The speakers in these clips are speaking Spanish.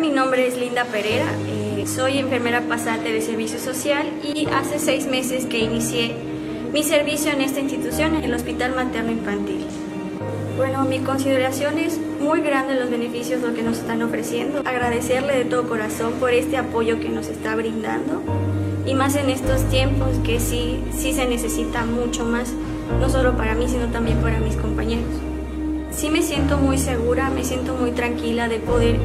Mi nombre es Linda Pereira, eh, soy enfermera pasante de servicio social y hace seis meses que inicié mi servicio en esta institución, en el Hospital Materno Infantil. Bueno, mi consideración es muy grande los beneficios lo que nos están ofreciendo. Agradecerle de todo corazón por este apoyo que nos está brindando y más en estos tiempos que sí, sí se necesita mucho más, no solo para mí, sino también para mis compañeros. Sí me siento muy segura, me siento muy tranquila de poder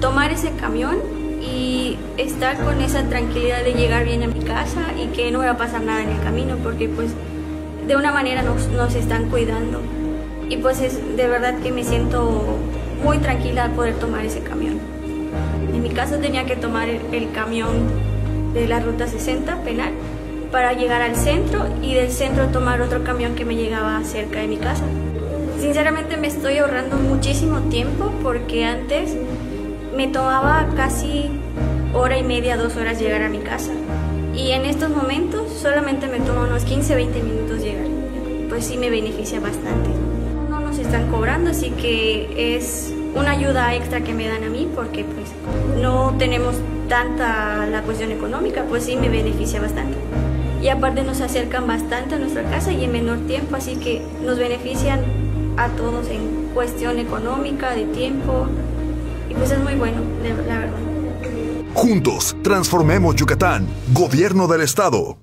tomar ese camión y estar con esa tranquilidad de llegar bien a mi casa y que no va a pasar nada en el camino porque pues de una manera nos, nos están cuidando y pues es de verdad que me siento muy tranquila al poder tomar ese camión. En mi caso tenía que tomar el, el camión de la ruta 60 penal para llegar al centro y del centro tomar otro camión que me llegaba cerca de mi casa. Sinceramente me estoy ahorrando muchísimo tiempo porque antes me tomaba casi hora y media, dos horas llegar a mi casa. Y en estos momentos solamente me toma unos 15, 20 minutos llegar. Pues sí me beneficia bastante. No nos están cobrando, así que es una ayuda extra que me dan a mí porque pues no tenemos tanta la cuestión económica, pues sí me beneficia bastante. Y aparte nos acercan bastante a nuestra casa y en menor tiempo, así que nos benefician a todos en cuestión económica, de tiempo, y pues es muy bueno, la verdad. Juntos, transformemos Yucatán. Gobierno del Estado.